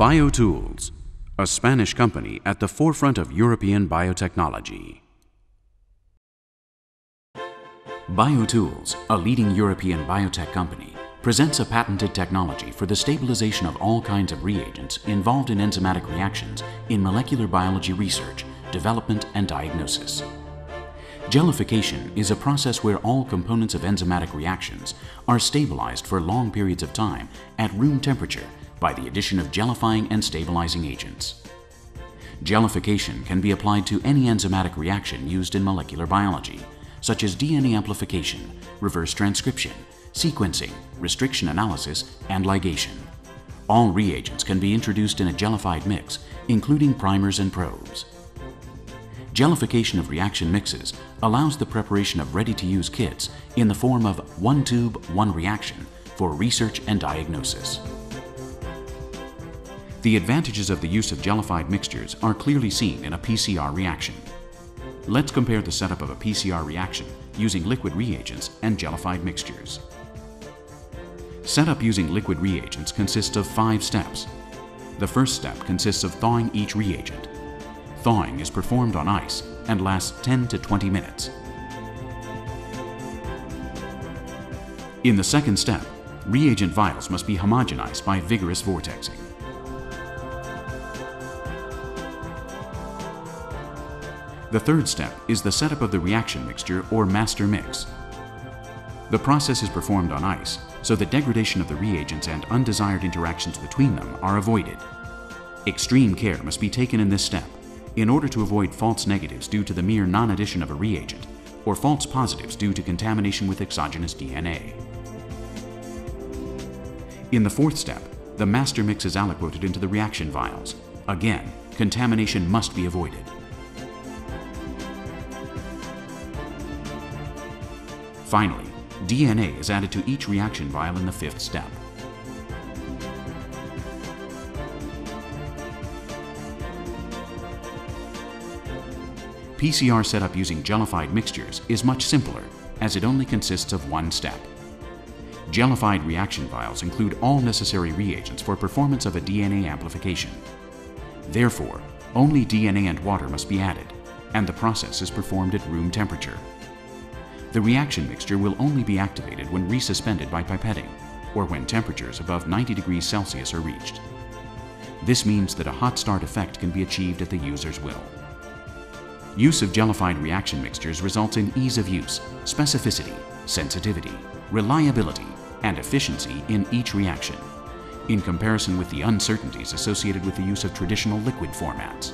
BioTools, a Spanish company at the forefront of European biotechnology. BioTools, a leading European biotech company, presents a patented technology for the stabilization of all kinds of reagents involved in enzymatic reactions in molecular biology research, development, and diagnosis. Gelification is a process where all components of enzymatic reactions are stabilized for long periods of time at room temperature by the addition of gelifying and stabilizing agents. Gelification can be applied to any enzymatic reaction used in molecular biology, such as DNA amplification, reverse transcription, sequencing, restriction analysis, and ligation. All reagents can be introduced in a gelified mix, including primers and probes. Gelification of reaction mixes allows the preparation of ready-to-use kits in the form of one tube, one reaction for research and diagnosis. The advantages of the use of gelified mixtures are clearly seen in a PCR reaction. Let's compare the setup of a PCR reaction using liquid reagents and gelified mixtures. Setup using liquid reagents consists of five steps. The first step consists of thawing each reagent. Thawing is performed on ice and lasts 10 to 20 minutes. In the second step, reagent vials must be homogenized by vigorous vortexing. The third step is the setup of the reaction mixture or master mix. The process is performed on ice, so the degradation of the reagents and undesired interactions between them are avoided. Extreme care must be taken in this step in order to avoid false negatives due to the mere non-addition of a reagent or false positives due to contamination with exogenous DNA. In the fourth step, the master mix is aliquoted into the reaction vials. Again, contamination must be avoided. Finally, DNA is added to each reaction vial in the fifth step. PCR setup using gelified mixtures is much simpler as it only consists of one step. Gelified reaction vials include all necessary reagents for performance of a DNA amplification. Therefore, only DNA and water must be added, and the process is performed at room temperature. The reaction mixture will only be activated when resuspended by pipetting, or when temperatures above 90 degrees Celsius are reached. This means that a hot start effect can be achieved at the user's will. Use of gelified reaction mixtures results in ease of use, specificity, sensitivity, reliability, and efficiency in each reaction, in comparison with the uncertainties associated with the use of traditional liquid formats.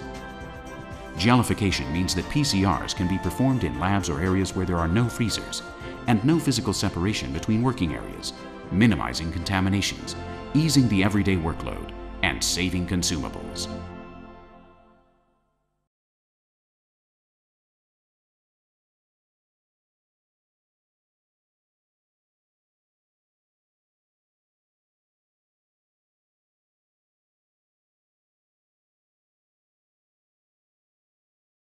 Gelification means that PCRs can be performed in labs or areas where there are no freezers and no physical separation between working areas, minimizing contaminations, easing the everyday workload, and saving consumables.